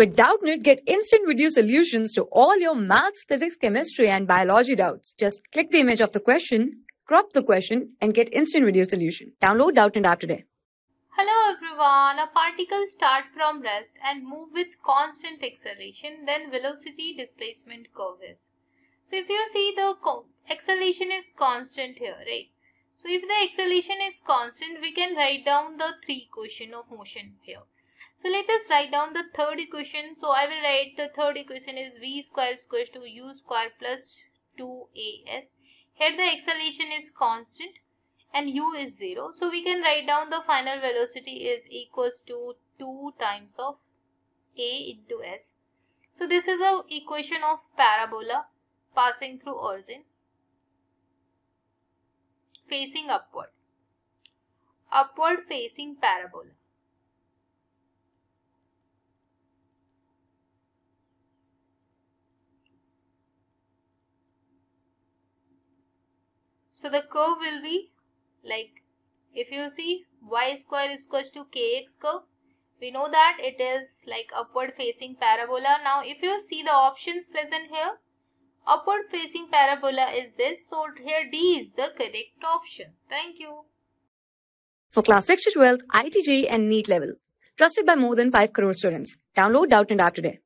With Doubtnut, get instant video solutions to all your maths, physics, chemistry, and biology doubts. Just click the image of the question, crop the question, and get instant video solution. Download Doubtnut app today. Hello everyone, a particle start from rest and move with constant acceleration, then velocity displacement curve is. So if you see the acceleration is constant here, right? So if the acceleration is constant, we can write down the three equation of motion here. So let us write down the third equation. So I will write the third equation is v square is equal to u square plus 2as. Here the acceleration is constant and u is 0. So we can write down the final velocity is equals to 2 times of a into s. So this is a equation of parabola passing through origin facing upward. Upward facing parabola. So the curve will be like if you see y square is equal to kx curve we know that it is like upward facing parabola. Now if you see the options present here upward facing parabola is this so here D is the correct option. Thank you. For class 6 to 12, IIT JEE and NEET level. Trusted by more than 5 crore students. Download Doubtnut app today.